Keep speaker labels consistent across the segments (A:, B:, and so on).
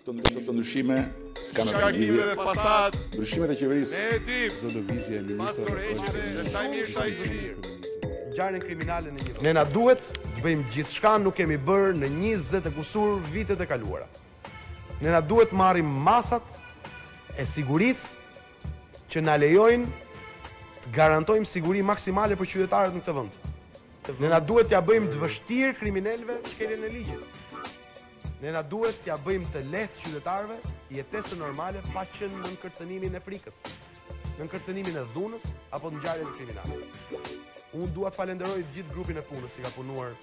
A: Këto ndryshime
B: s'kanë
A: lidhje
B: me pasat,
A: ndryshimet e qeverisë.
B: Ne e dim.
C: Çdo lëvizje e ministrave
B: është Saimir Saimir.
D: Ngjarjen kriminale në një. Ne na duhet të bëjmë gjithçka nuk kemi bërë në 20 e kusur vitet e kaluara. Ne na duhet të marrim masat e sigurisë që na lejojnë të garantojmë siguri maksimale për qytetarët në këtë vend. Ne na duhet t'ia bëjmë të vështirë kriminelëve shkeljen e ligjit. Ne na duhet t'ia bëjmë të lehtë qytetarëve jetesën normale pa qenë nën kërcënimin e frikës, nën kërcënimin e dhunës apo të ngjarjeve kriminale. Unë dua të falënderoj të gjithë grupin e punës që ka punuar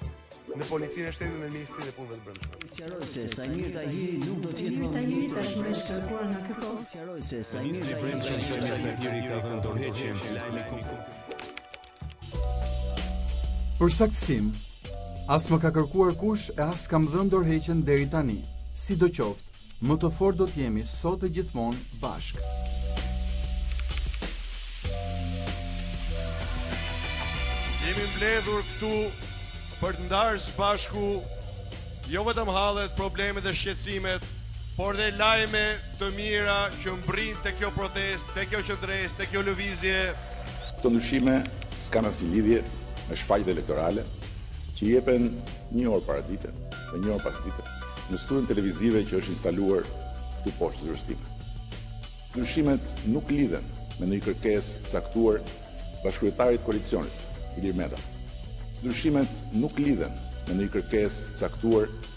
D: në Policinë e Shtetit dhe në Ministrinë e Punëve të Brendshme.
E: Sqaroj se Saimir Tahiri nuk do të jetë më ministër
F: i Brendshëm.
E: Sqaroj se Saimir
G: Tahiri nuk
E: do
G: të jetë më ministër i Brendshëm.
H: Për saktësim, as më ka kërkuar kush e as kam dhënë dorëheqjen deri tani. Sidoqoftë, më të fortë do të jemi sot e gjithmonë bashkë.
B: Jemi mbledhur këtu për të ndarë së bashku jo vetëm hallet, problemet dhe shqetësimet, por dhe lajme të mira që mbërrijnë te kjo protestë, te kjo qëndresë, te kjo lëvizje.
A: Këto ndryshime s'kanë asnjë lidhje me shfaqjet elektorale që jepen një orë paradite dhe një orë pasdite në studion televizive që është instaluar këtu poshtë zyrës time. Ndryshimet nuk lidhen me ndonjë kërkesë të caktuar bashkëkryetarit të koalicionit, Ilir Meta. Ndryshimet nuk lidhen me ndonjë kërkesë të caktuar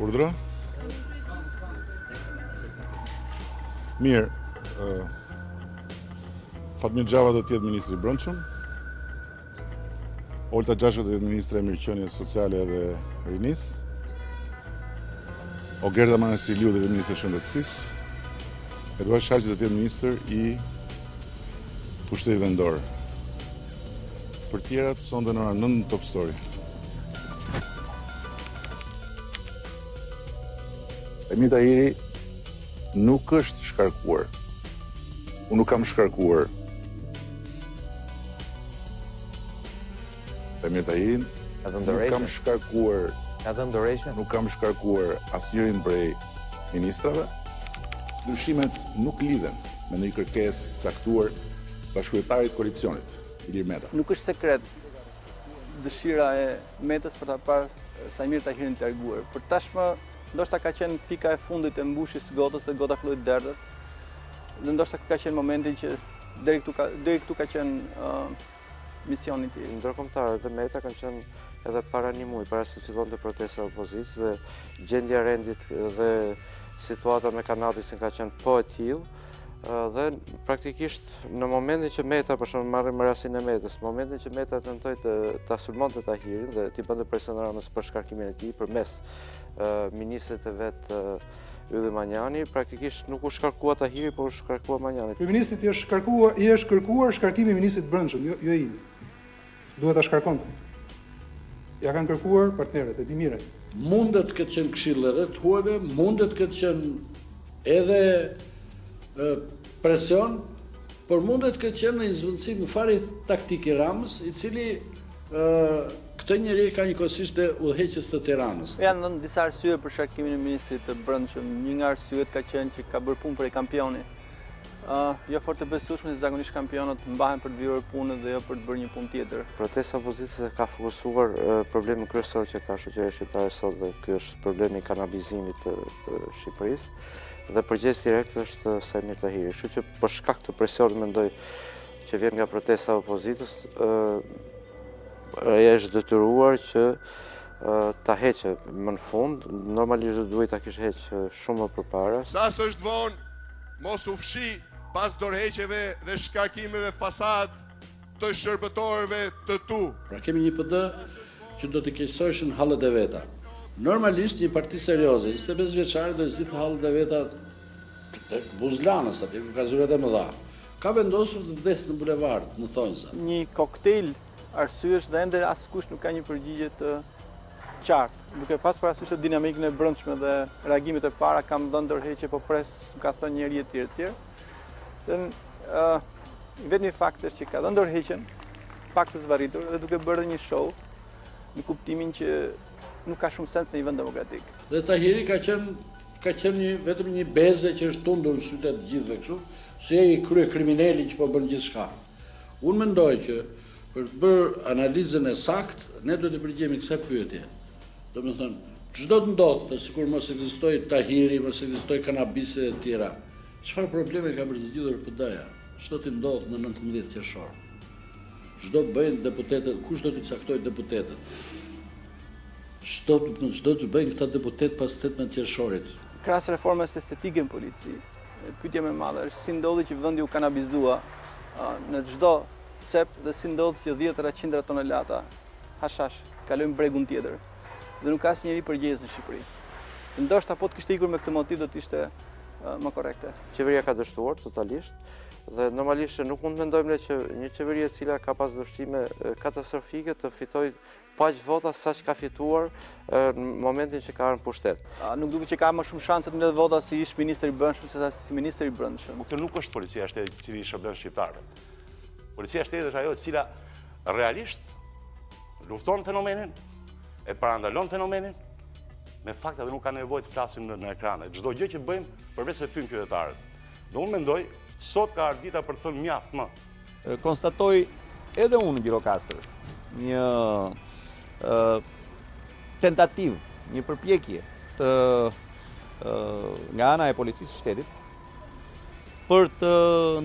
C: Urdhëro? Mirë, Fatmir Xhafaj do të jetë Ministri i Brendshëm, Olta Xhaçka do të jetë Ministre e Mirëqenies Sociale dhe Rinisë, Ogerta Manastirliu do të jetë Ministre e Shëndetësisë, Eduard Shalsi do të jetë Ministër i Pushtetit Vendor. Për të tjerat, sonde në orën 9 në Top Story.
A: Saimir Tahiri nuk është shkarkuar. Unë nuk kam shkarkuar. Saimir Tahirin, nuk kam shkarkuar.
I: Ka dhënë dorëheqjen?
A: Nuk kam shkarkuar asnjërin prej ministrave. Ndryshimet nuk lidhen me ndonjë kërkesë të caktuar Bashkëkryetari i koalicionit, Ilir Meta.
J: Nuk është sekret dëshira e Metës për ta parë Saimir Tahirin të larguar. Por tashmë, ndoshta ka qenë pika e fundit e mbushjes së gotës dhe gota filloi të derdhet. Dhe ndoshta ky ka qenë momenti që deri këtu ka deri këtu ka qenë uh, misioni i tij.
I: Ndërkombëtarët dhe Meta kanë qenë edhe para një muaji, para se të fillonte protesta e opozitës dhe gjendja e rendit dhe situata me kanabisin ka qenë po e tillë. Dhe praktikisht në momentin që Meta, për shembull marrim rasin e Metës, në momentin që Meta tentoi të ta sulmonte Tahirin dhe t'i bënte presion Ramës për shkarkimin e tij, përmes ministrit të vet Ylli Manjani, praktikisht nuk u shkarkua Tahiri, por u shkarkua Manjani.
K: Kryeministrit i është shkarkuar, i është kërkuar shkarkimi i ministrit të Brendshëm, jo, jo imi. Duhet ta shkarkonte. Ia kanë kërkuar partnerët, e di
L: mirë. Mund të ketë qenë këshillë edhe e të huajve, mund të ketë qenë edhe presion, por mund të ketë qenë dhe një zëvendësim në fakt taktik i Ramës, i cili këtë njeri e ka njëkohësisht dhe udhëheqës të Tiranës.
J: Janë dhënë disa arsye për shkarkimin e ministrit të Brendshëm, një nga arsyet ka qenë që ka bërë punë prej kampioni. jo fort e besueshme se zakonisht kampionët mbahen për të vijuar punën dhe jo për të bërë një punë tjetër.
I: Protesta e opozitës e ka fokusuar problemin kryesor që ka shoqëria shqiptare sot dhe ky është problemi i kanabizimit të Shqipërisë dhe përgjegjës direkt është Saimir Tahiri. Kështu që për shkak të presionit mendoj që vjen nga protesta e opozitës, ai është detyruar që ta heqë më në fund, normalisht do duhej ta kishte hequr shumë më përpara.
B: Sa s'është vonë, mos u fshih pas dorëheqjeve dhe shkarkimeve fasadë të shërbëtorëve të tu.
L: Pra kemi një PD që do të qetësojë hallet e veta. Normalisht një parti serioze, njëzet e pesë vjeçare do t'i zgjidhë hallet e veta tek buzë Lanës, atje ku ka zyrat e mëdha. Ka vendosur të vdesë në bulevard, në thonjëza.
J: Një koktej arsyesh dhe ende askush nuk ka një përgjigje të qartë. Duke pas parasysh dinamikën e brendshme dhe reagimit e para, kam dhënë dorëheqje po pres, më ka thënë njëri e tjerë e tjerë. Dhe i vetmi fakt është që ka dhënë dorëheqjen, pak të zvaritur dhe duke bërë një show në kuptimin që nuk ka shumë sens në një vend demokratik.
L: Dhe Tahiri ka qenë ka qenë një, vetëm një beze që është tundur në sytë e të gjithëve kështu, si ai kryekrimineli që po bën gjithçka. Unë mendoj që për të bërë analizën e saktë, ne duhet t'i përgjigjemi kësaj pyetjeje. Domethënë, ç'do të ndodhte sikur mos ekzistojë Tahiri, mos ekzistojë kanabisi e të tjera? Çfarë problemesh ka për të zgjidhur PD-ja? Ç'do t'i ndodhë në 19 qershor? Ç'do të bëjnë deputetët? Kush do t'i caktojë deputetët? Ç'do të bëjnë këta deputetë pas 18 qershorit?
J: Krahas reformës estetike në polici, Pyetja më e madhe është si ndodhi që vendi u kanabizua në çdo cep dhe si ndodh që dhjetëra qindra tonelata hashash kalojnë bregun tjetër dhe nuk ka asnjeri përgjegjës në Shqipëri. Ndoshta po të kishte ikur me këtë motiv do të ishte më korrekte.
I: Qeveria ka dështuar totalisht dhe normalisht nuk mund të mendojmë ne që një qeveri e cila ka pas dështime katastrofike të fitoj Po aq vota saq ka fituar në momentin që ka ardhë në pushtet.
J: A nuk duket që ka më shumë shanse të mbledhë vota si ish-ministër i brendshëm se sa si ministër i brendshëm?
F: Po kjo nuk është policia e shtetit e cila i shërben shqiptarëve. Policia e shtetit është ajo e cila realisht lufton fenomenin, e parandalon fenomenin, me fakta dhe nuk ka nevojë të flasim në ekrane. Çdo gjë që bëjmë përveçse fyejmë qytetarët. Dhe unë mendoj, sot ka ardh dita për të thënë mjaft më.
M: Konstatoj edhe unë në Gjirokastër, një tentativë, një përpjekje nga ana e policisë së shtetit për të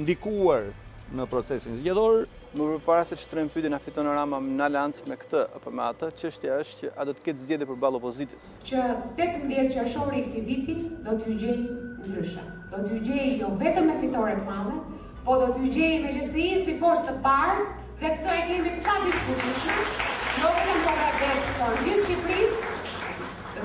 M: ndikuar në procesin zgjedhor.
J: Më përpara se të shtrojmë pyetjen a fiton Rama në aleancë me këtë apo me atë, çështja është që a do të ketë zgjedhje përballë opozitës.
N: që tetëmbëdhjetë qershori i këtij viti do t'ju gjejë ndryshe. Do t'ju gjejë jo vetëm me fitore të madhe, po do t'ju gjejë me LSI-në si forcë të parë dhe këtë e kemi të padiskutueshme, jo vetëm për Bregdetin, por në gjithë Shqipërinë.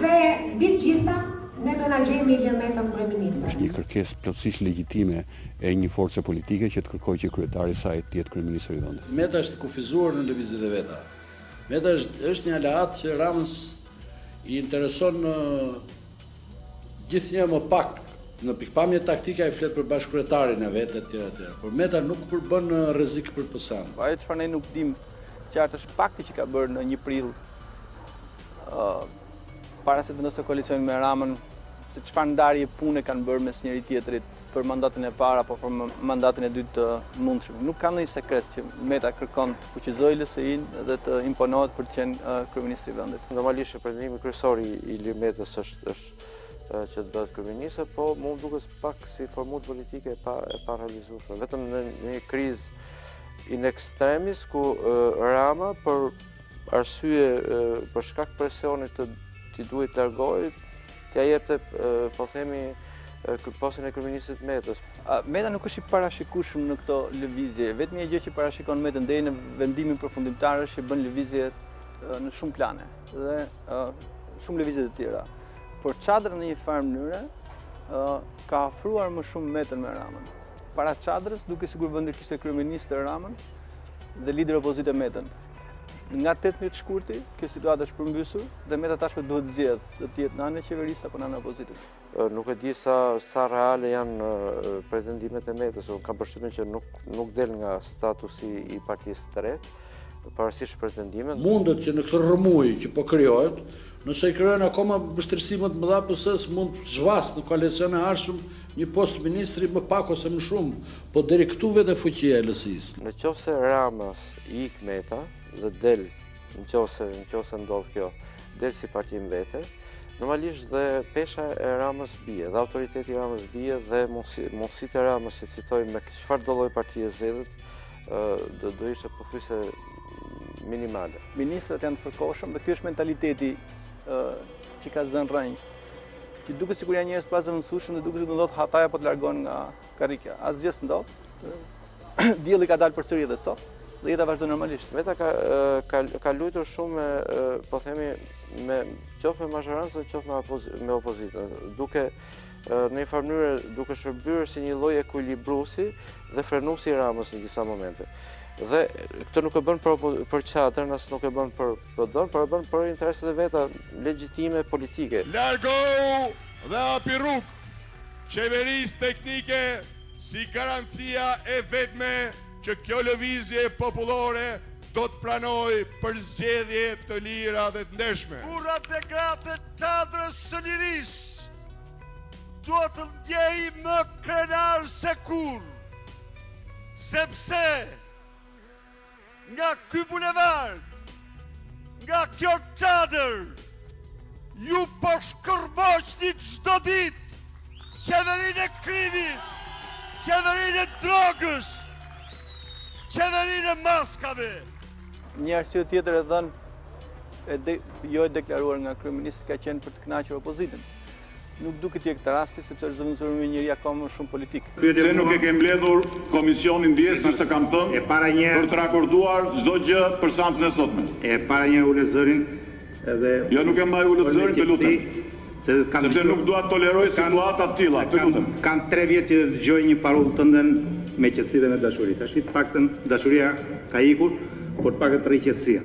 N: Dhe mbi të gjitha, ne do na gjejë me Ilir Metën kryeministër.
O: Është një kërkesë plotësisht legjitime e një force politike që të kërkojë që kryetari i saj të jetë kryeministër i vendit.
L: Meta është i kufizuar në lëvizjet e veta. Meta është është një aleat që Ramës I intereson gjithnjë e më pak në pikëpamje taktike ai flet për bashkëkryetarin e vet etj etj. Por Meta nuk përbën rrezik për PS-n.
J: Po ajo çfarë ne nuk dimë qartë është pakti që ka bërë në 1 prill para se të vendoste koalicionin me Ramën, se çfarë ndarje pune kanë bërë mes njëri-tjetrit. për mandatin e parë apo për mandatin e dytë të mundshëm. Nuk ka ndonjë sekret që Meta kërkon të fuqizojë LSI-n dhe të imponohet për të qenë kryeministër i
I: vendit. Normalisht pretendimi kryesor i Ilir Metës është është që të bëhet kryeministër, po mund të duket pak si formulë politike e pa e pa realizueshme. Vetëm në një krizë in extremis ku Rama për arsye për shkak presioni t'i duhej të largohej T'ja jepte, po themi, postin e kryeministrit Metës.
J: Meta nuk është i parashikueshëm në këto lëvizje. E vetmja gjë që parashikon Metën deri në vendimin përfundimtar është që bën lëvizje në shumë plane dhe shumë lëvizje të tjera. Por çadra në një farë mënyre ka afruar më shumë Metën me Ramën. Para çadrës dukej sikur vendi kishte kryeministër Ramën dhe lider opozite Metën. Nga 18 shkurti, kjo situatë është përmbysur dhe Meta tashmë duhet të zgjedhë, do të jetë në anën e qeverisë apo në anën e opozitës.
I: Nuk e di sa sa reale janë pretendimet e Metës, unë kam përshtypjen që nuk nuk del nga statusi i partisë të tretë, pavarësisht pretendimet.
L: Mundet që në këtë rrëmujë që po krijohet, nëse i krijon akoma vështirësi më të mëdha PS-së, mund të zhvatë në koalicionin e ardhshëm një post ministri më pak ose më shumë, po deri këtu vete fuqia e LSI-së.
I: Në qoftë se Rama Ikën Meta dhe del në qoftë se, në qoftë se ndodh kjo, del si parti më vete, normalisht dhe pesha e Ramës bie, dhe autoriteti i Ramës bie dhe mundësitë e Ramës që t'i fitojë me çfarëdo lloj partie zgjedhjet, do ishte pothuajse minimale.
J: Ministrat janë të përkohshëm dhe kjo është mentaliteti që ka zënë rënjë, që duket sikur janë njerëz të pazëvendësueshëm dhe duket sikur ndodh hataja po të largohen nga Karrika, asgjë s'ndodh. Dielli ka dalë përsëri edhe sot dhe jeta vazhdon normalisht.
I: Meta ka ka ka luajtur shumë po themi me qoftë me mazhorancën, qoftë me me opozitën, duke në një farë duke shërbyer si një lloj ekuilibruesi dhe frenuesi i Ramës në disa momente. Dhe këtë nuk e bën për për çadrën, as nuk e bën për PD-në, por e bën për interesat e veta legjitime politike.
B: Largohu dhe hapi rrugë Qeverisë teknike si garancia e vetme që kjo lëvizje popullore do të pranojë për zgjedhje të lira dhe të ndershme.
P: Burrat dhe gratë e çadrës së lirisë duhet të ndjehen më krenarë se kurrë, sepse, Nga ky bulevard, nga kjo çadër, ju po shkërboqni çdo ditë qeverinë e krimit, qeverinë e drogës, qeverinë e maskave.
J: Një arsye tjetër e dhënë e jo e deklaruar nga kryeministri ka qenë për të kënaqur opozitën. Nuk duket të jetë rasti, sepse është zëvendësuar me një njeri akoma më shumë politik.
A: Pse nuk e ke mbledhur komisionin dje, siç të kam thënë, për të rakorduar çdo gjë për seancën e sotme?
Q: E para një herë ule zërin edhe...
A: Jo, nuk e mbaj ulët zërin, të lutem. Sepse nuk dua të toleroj situata të tilla, të lutem.
Q: Kam tre vjet që dëgjoj një parullë tënden me qetësi dhe me dashuri. Tashi të paktën dashuria ka ikur, por të paktën rri qetësia.